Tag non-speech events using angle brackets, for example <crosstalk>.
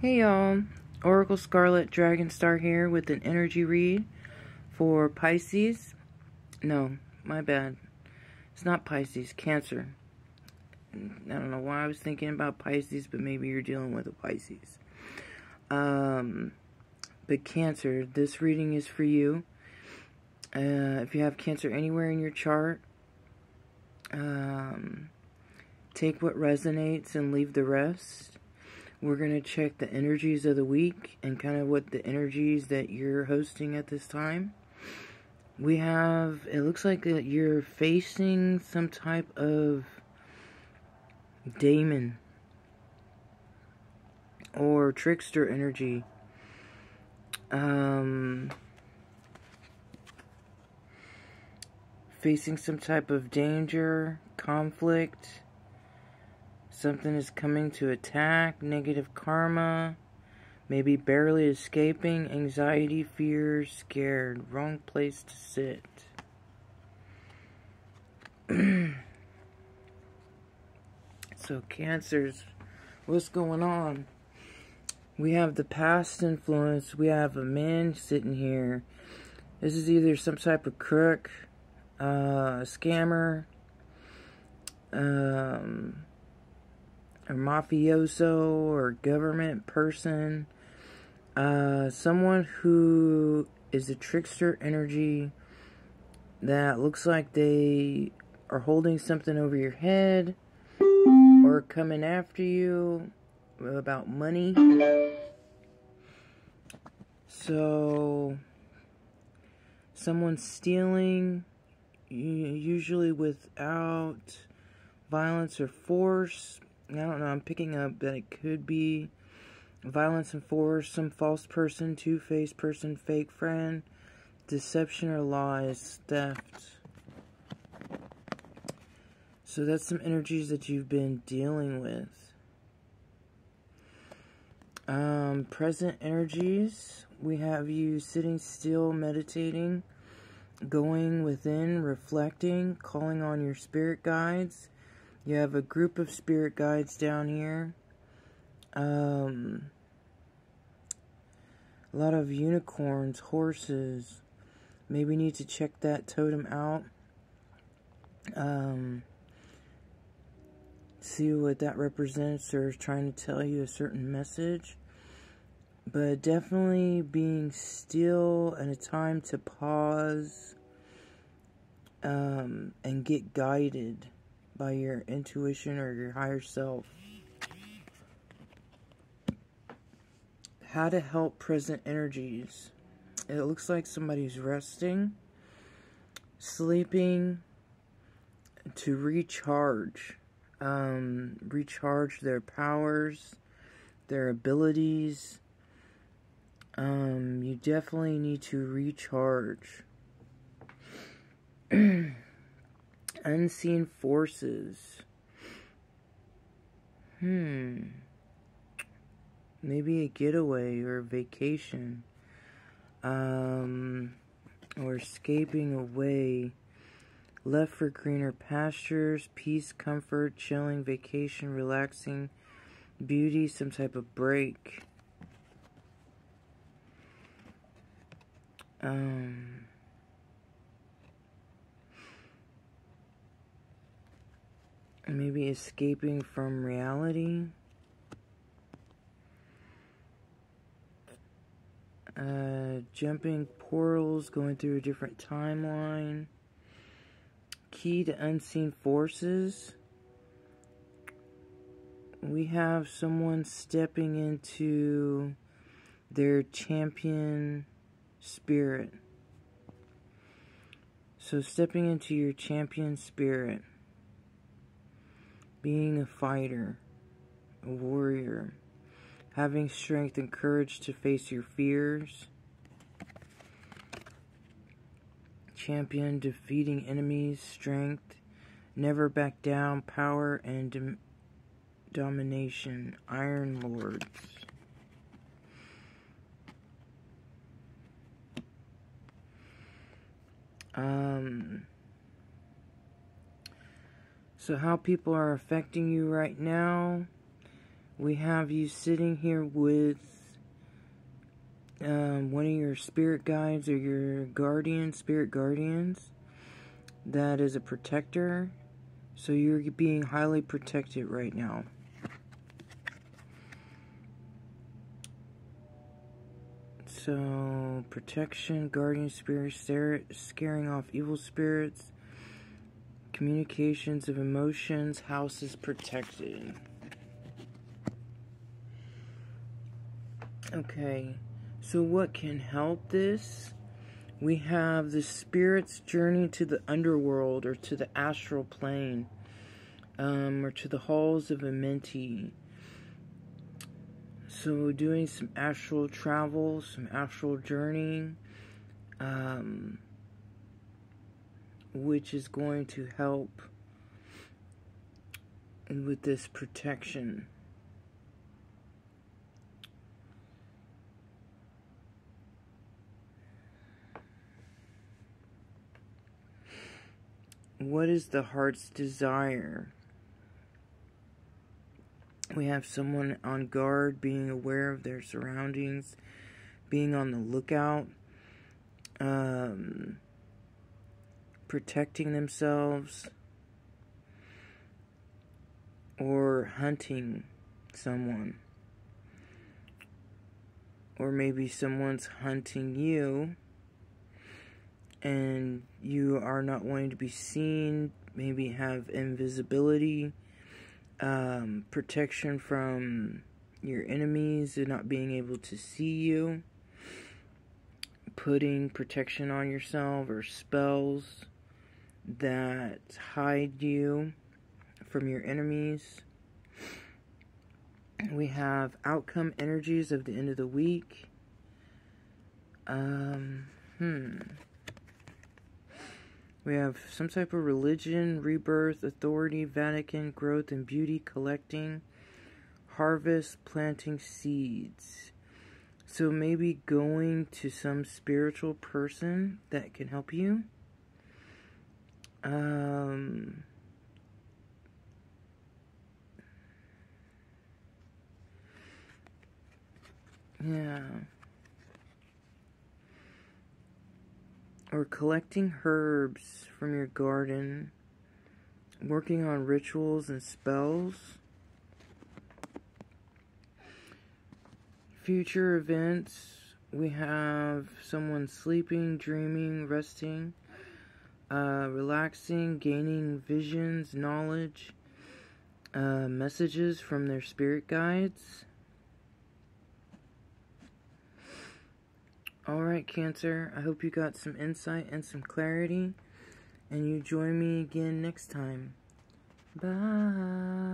Hey y'all, Oracle Scarlet Dragonstar here with an energy read for Pisces. No, my bad. It's not Pisces, Cancer. I don't know why I was thinking about Pisces, but maybe you're dealing with a Pisces. Um, but Cancer, this reading is for you. Uh, if you have Cancer anywhere in your chart, um, take what resonates and leave the rest we're going to check the energies of the week and kind of what the energies that you're hosting at this time. We have, it looks like you're facing some type of daemon or trickster energy. Um, facing some type of danger, conflict, Something is coming to attack, negative karma, maybe barely escaping, anxiety, fear, scared, wrong place to sit. <clears throat> so, cancers, what's going on? We have the past influence. We have a man sitting here. This is either some type of crook, uh, a scammer, um, a mafioso or government person, uh, someone who is a trickster energy that looks like they are holding something over your head or coming after you about money. So, someone stealing, usually without violence or force, I don't know, I'm picking up that it could be violence and force, some false person, two-faced person, fake friend, deception or lies, theft. So that's some energies that you've been dealing with. Um, present energies, we have you sitting still, meditating, going within, reflecting, calling on your spirit guides, you have a group of spirit guides down here. Um, a lot of unicorns, horses. Maybe need to check that totem out. Um, see what that represents or is trying to tell you a certain message. But definitely being still and a time to pause um, and get guided by your intuition or your higher self. How to help present energies. It looks like somebody's resting, sleeping to recharge. Um, recharge their powers, their abilities. Um, you definitely need to recharge. <clears throat> Unseen forces. Hmm. Maybe a getaway or a vacation. Um, or escaping away. Left for greener pastures, peace, comfort, chilling, vacation, relaxing, beauty, some type of break. Um, maybe escaping from reality. Uh, jumping portals, going through a different timeline. Key to unseen forces. We have someone stepping into their champion spirit. So, stepping into your champion spirit being a fighter, a warrior, having strength and courage to face your fears, champion defeating enemies, strength, never back down, power and dom domination, Iron Lords. Um, so, how people are affecting you right now. we have you sitting here with um, one of your spirit guides or your guardian, spirit guardians, that is a protector. So you're being highly protected right now. So, protection, guardian spirits, scaring off evil spirits, communications of emotions, house is protected. Okay, so what can help this? We have the spirit's journey to the underworld or to the astral plane um, or to the halls of Amenti. So, doing some astral travel, some astral journeying, um, which is going to help with this protection. What is the heart's desire? We have someone on guard, being aware of their surroundings, being on the lookout, um, protecting themselves, or hunting someone. Or maybe someone's hunting you and you are not wanting to be seen, maybe have invisibility um, protection from your enemies and not being able to see you, putting protection on yourself or spells that hide you from your enemies. We have outcome energies of the end of the week. Um, hmm. We have some type of religion, rebirth, authority, Vatican, growth and beauty, collecting, harvest, planting seeds. So maybe going to some spiritual person that can help you. Um, yeah. or collecting herbs from your garden, working on rituals and spells, future events. We have someone sleeping, dreaming, resting, uh, relaxing, gaining visions, knowledge, uh, messages from their spirit guides. Alright, Cancer, I hope you got some insight and some clarity, and you join me again next time. Bye.